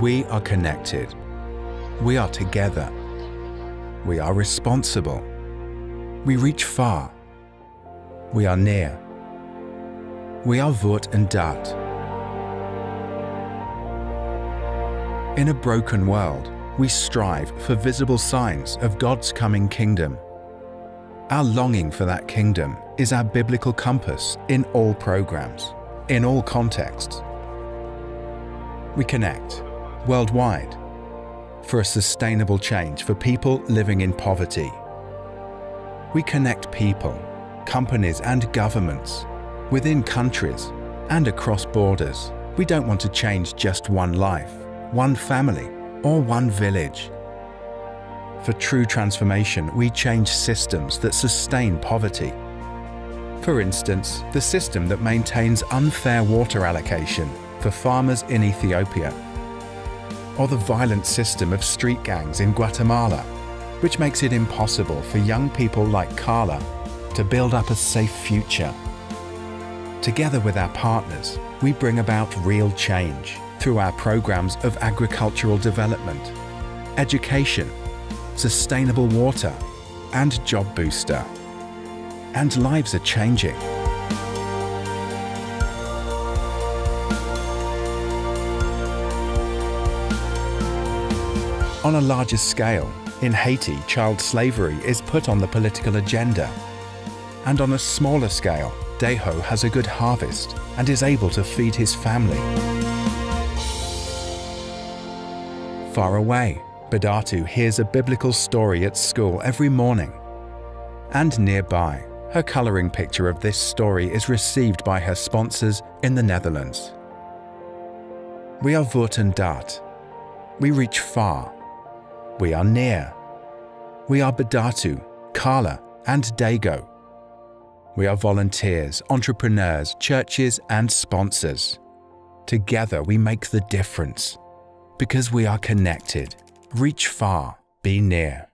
We are connected. We are together. We are responsible. We reach far. We are near. We are Woord en Daad. In a broken world, we strive for visible signs of God's coming kingdom. Our longing for that kingdom is our biblical compass in all programs, in all contexts. We connect worldwide for a sustainable change for people living in poverty. We connect people, companies and governments within countries and across borders. We don't want to change just one life, one family or one village. For true transformation, we change systems that sustain poverty. For instance, the system that maintains unfair water allocation for farmers in Ethiopia, or the violent system of street gangs in Guatemala, which makes it impossible for young people like Carla to build up a safe future. Together with our partners, we bring about real change through our programs of agricultural development, education, sustainable water, and job booster. And lives are changing. On a larger scale, in Haiti, child slavery is put on the political agenda. And on a smaller scale, Deho has a good harvest and is able to feed his family. Far away, Badatu hears a biblical story at school every morning. And nearby, her colouring picture of this story is received by her sponsors in the Netherlands. We are Daad. We reach far. We are near. We are Badatu, Carla, and Dago. We are volunteers, entrepreneurs, churches, and sponsors. Together we make the difference because we are connected. Reach far, be near.